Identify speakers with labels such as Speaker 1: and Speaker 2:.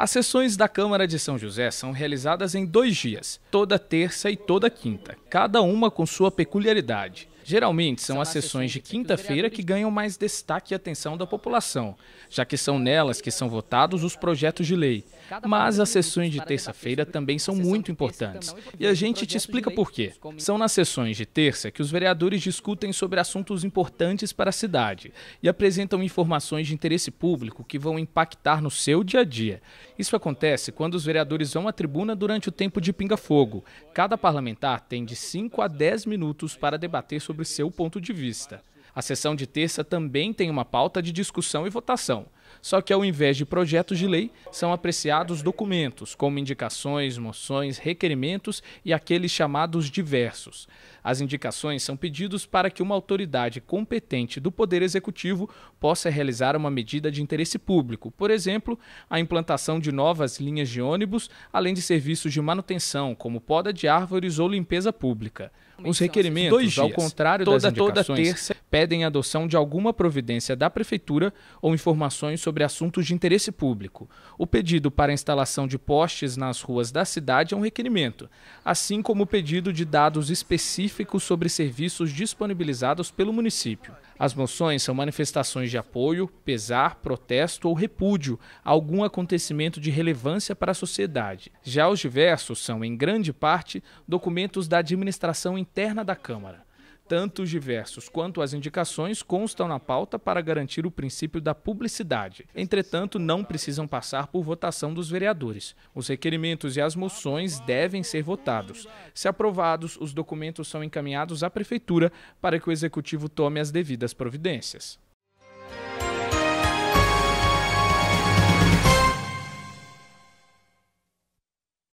Speaker 1: As sessões da Câmara de São José são realizadas em dois dias, toda terça e toda quinta, cada uma com sua peculiaridade. Geralmente são as sessões de quinta-feira que ganham mais destaque e atenção da população, já que são nelas que são votados os projetos de lei. Mas as sessões de terça-feira também são muito importantes. E a gente te explica por quê. São nas sessões de terça que os vereadores discutem sobre assuntos importantes para a cidade e apresentam informações de interesse público que vão impactar no seu dia a dia. Isso acontece quando os vereadores vão à tribuna durante o tempo de pinga-fogo. Cada parlamentar tem de 5 a 10 minutos para debater sobre seu ponto de vista. A sessão de terça também tem uma pauta de discussão e votação. Só que, ao invés de projetos de lei, são apreciados documentos, como indicações, moções, requerimentos e aqueles chamados diversos. As indicações são pedidos para que uma autoridade competente do Poder Executivo possa realizar uma medida de interesse público, por exemplo, a implantação de novas linhas de ônibus, além de serviços de manutenção, como poda de árvores ou limpeza pública. Os requerimentos, ao contrário toda, das indicações, pedem a adoção de alguma providência da Prefeitura ou informações sobre assuntos de interesse público. O pedido para instalação de postes nas ruas da cidade é um requerimento, assim como o pedido de dados específicos sobre serviços disponibilizados pelo município. As moções são manifestações de apoio, pesar, protesto ou repúdio a algum acontecimento de relevância para a sociedade. Já os diversos são, em grande parte, documentos da administração interna da Câmara. Tanto os diversos quanto as indicações constam na pauta para garantir o princípio da publicidade. Entretanto, não precisam passar por votação dos vereadores. Os requerimentos e as moções devem ser votados. Se aprovados, os documentos são encaminhados à Prefeitura para que o Executivo tome as devidas providências.